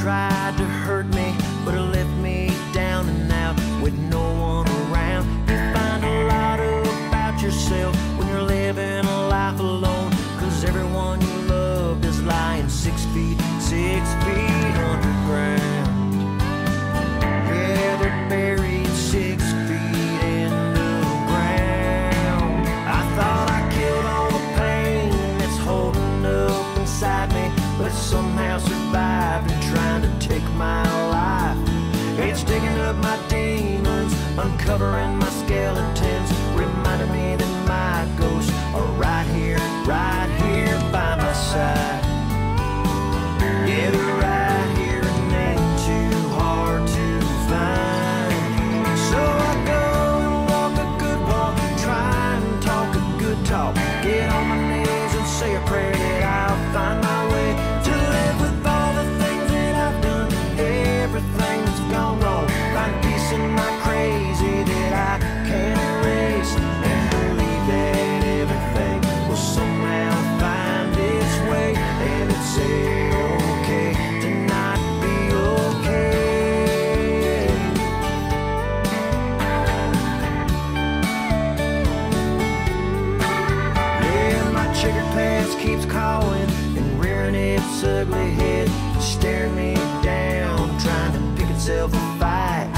tried to hurt me, but it left me down and out with no one around. You find a lot about yourself when you're living a life alone, cause everyone you love is lying six feet, six feet underground. Demons, my its ugly head staring me down, trying to pick itself a fight.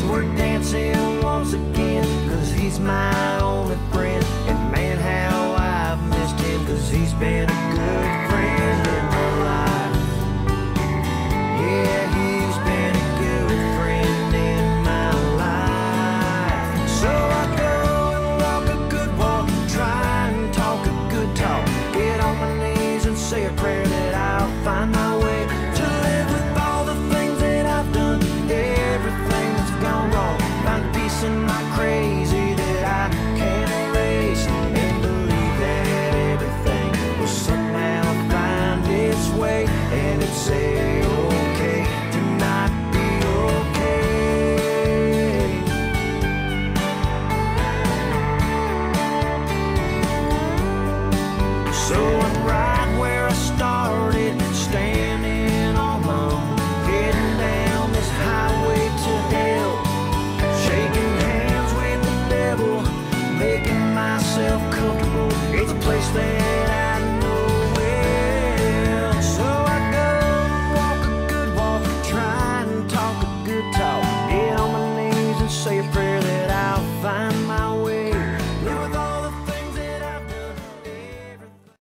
So we're dancing once again, cause he's my only friend. And man, how I've missed him, cause he's been a good friend in my life. Yeah, he's been a good friend in my life. So I go and walk a good walk, try and talk a good talk, get on my knees and say a prayer find my place they